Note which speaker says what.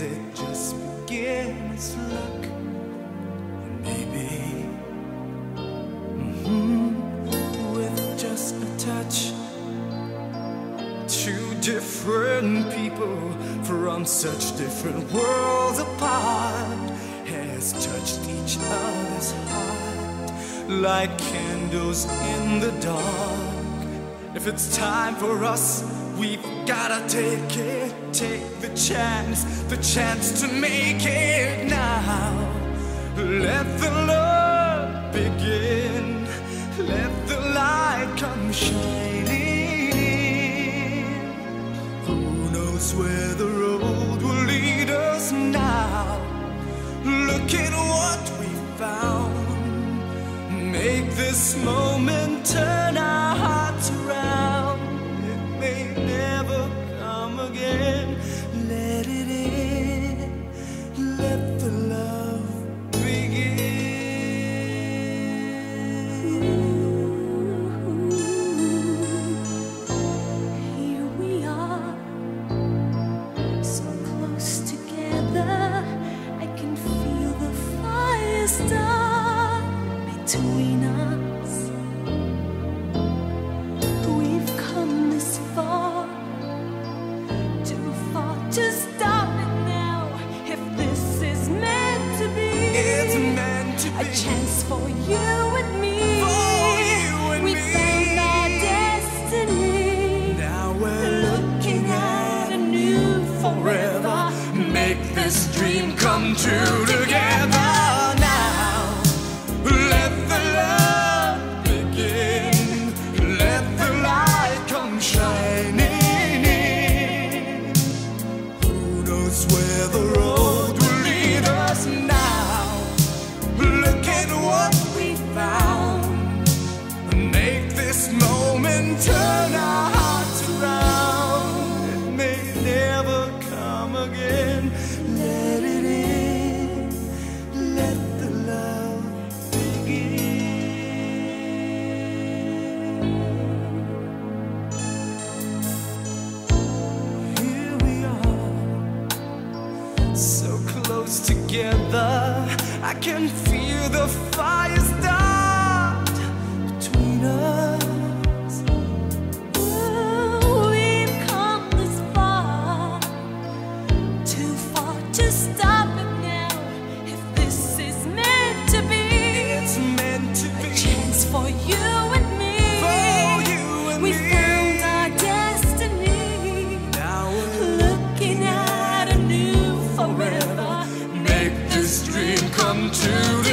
Speaker 1: it just beginner's luck? Maybe mhm, with just a touch, two different people from such different worlds apart has touched each other's heart like candles in the dark. If it's time for us, we've gotta take it, take the chance, the chance to make it now. Let the love begin, let the light come shining in. Who knows where the road will lead us now? Look at what we found. Make this moment turn our
Speaker 2: a chance for you and me.
Speaker 1: For you and
Speaker 2: we
Speaker 1: me.
Speaker 2: found our destiny.
Speaker 1: Now we're
Speaker 2: Looking at a new forever.
Speaker 1: Make this dream come true together now. Let the love begin. Let the light come shining in. Who knows where the road together. I can feel the fire start between us. to